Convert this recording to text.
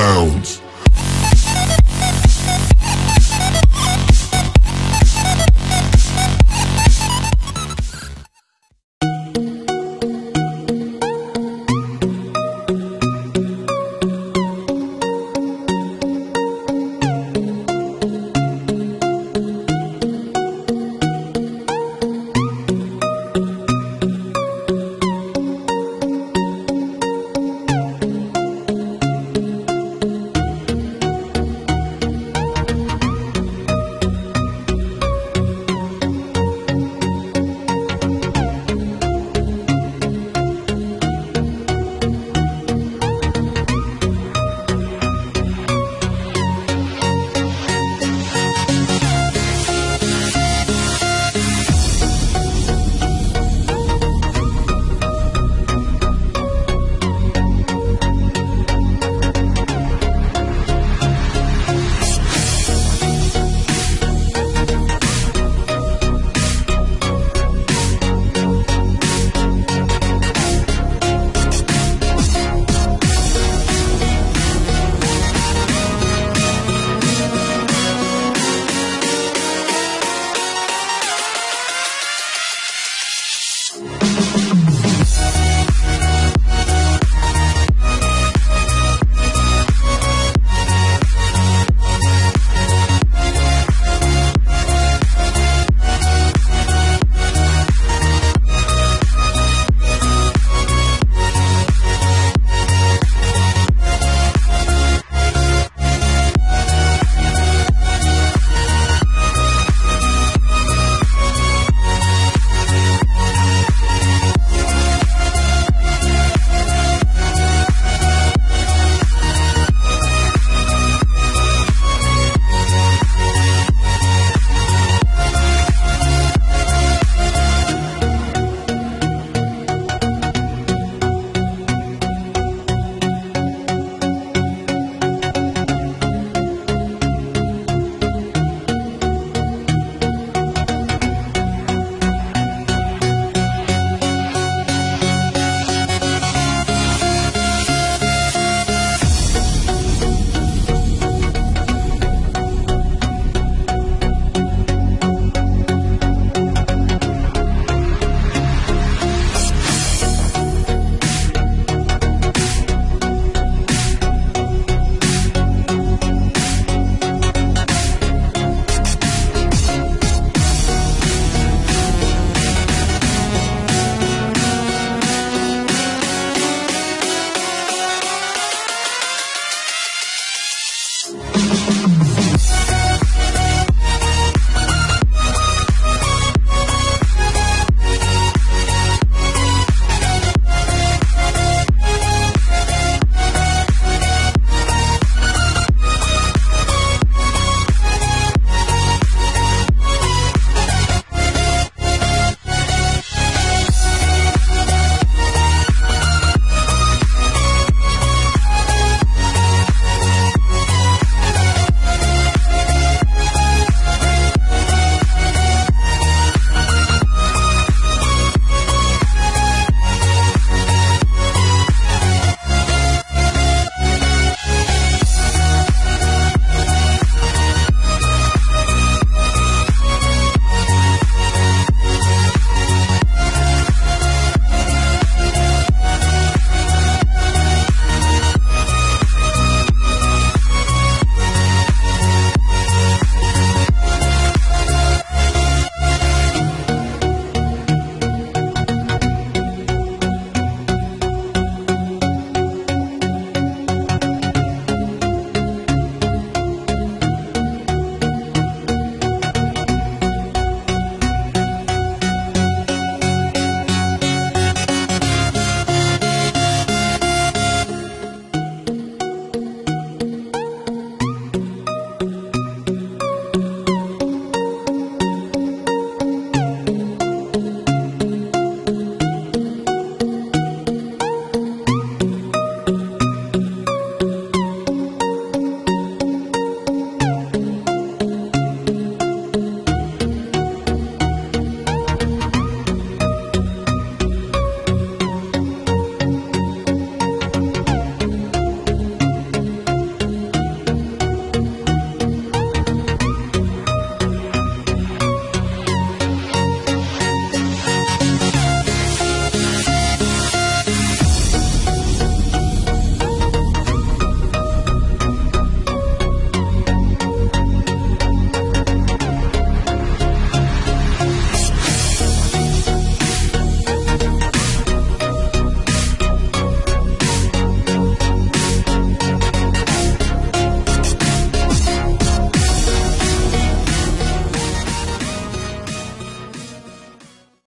bounds.